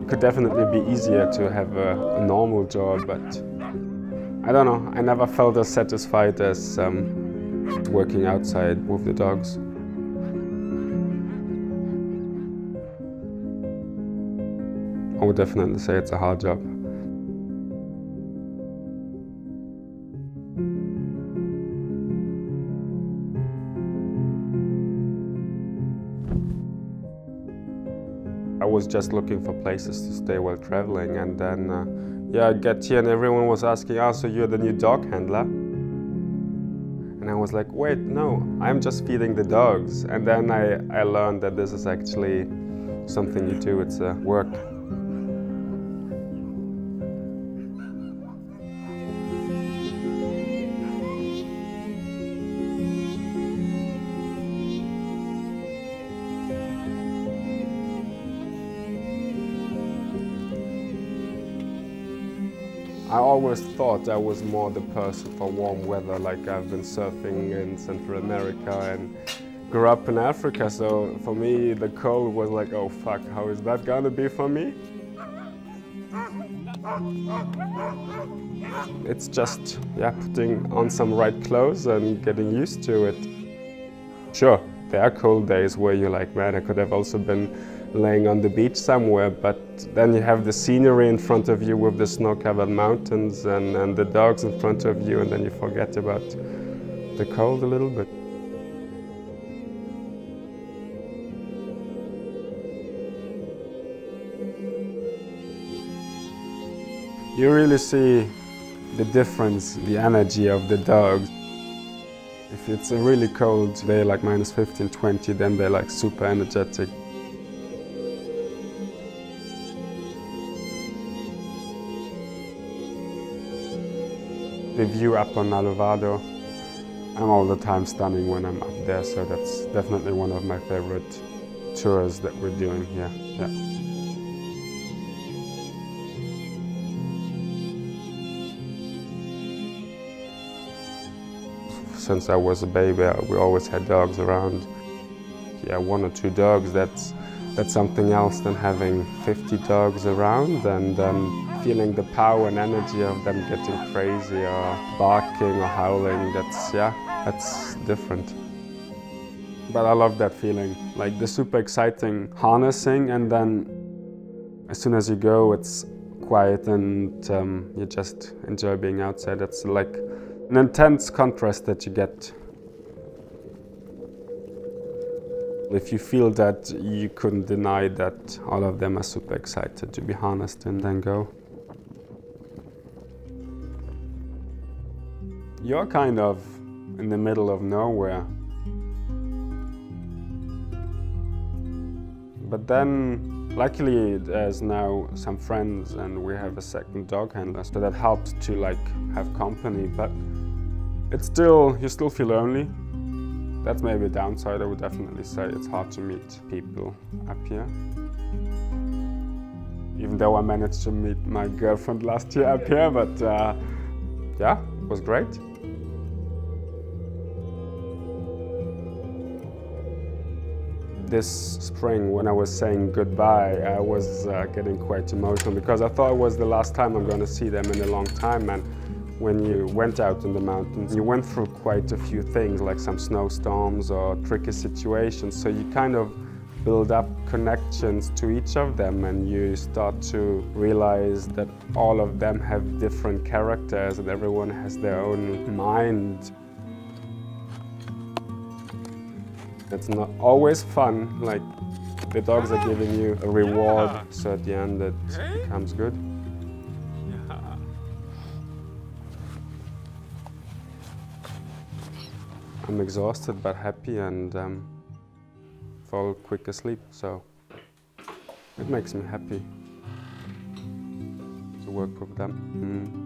It could definitely be easier to have a, a normal job, but I don't know, I never felt as satisfied as um, working outside with the dogs. I would definitely say it's a hard job. Was just looking for places to stay while traveling and then uh, yeah, I get here and everyone was asking, oh, so you're the new dog handler? And I was like, wait, no, I'm just feeding the dogs. And then I, I learned that this is actually something you do, it's a work. I always thought I was more the person for warm weather, like I've been surfing in Central America and grew up in Africa, so for me the cold was like, oh fuck, how is that gonna be for me? It's just, yeah, putting on some right clothes and getting used to it. Sure, there are cold days where you're like, man, I could have also been laying on the beach somewhere, but then you have the scenery in front of you with the snow-covered mountains and, and the dogs in front of you, and then you forget about the cold a little bit. You really see the difference, the energy of the dogs. If it's a really cold day, like minus 15, 20, then they're like super energetic. The view up on Alvarado, I'm all the time stunning when I'm up there, so that's definitely one of my favorite tours that we're doing here. Yeah. Since I was a baby, we always had dogs around. Yeah, one or two dogs, that's, that's something else than having 50 dogs around and um, feeling the power and energy of them getting crazy or barking or howling. That's, yeah, that's different. But I love that feeling, like the super exciting harnessing and then as soon as you go, it's quiet and um, you just enjoy being outside. It's like an intense contrast that you get. If you feel that, you couldn't deny that all of them are super excited to be harnessed and then go. You're kind of in the middle of nowhere. But then, luckily, there's now some friends and we have a second dog handler, so that helps to like have company. But it's still, you still feel lonely. That's maybe a downside, I would definitely say. It's hard to meet people up here. Even though I managed to meet my girlfriend last year up here, but uh, yeah, it was great. This spring, when I was saying goodbye, I was uh, getting quite emotional because I thought it was the last time I'm going to see them in a long time. And when you went out in the mountains, you went through quite a few things like some snowstorms or tricky situations. So you kind of build up connections to each of them and you start to realize that all of them have different characters and everyone has their own mind. It's not always fun, like the dogs are giving you a reward, so at the end it becomes good. I'm exhausted but happy and um, fall quick asleep, so it makes me happy to work with them. Mm.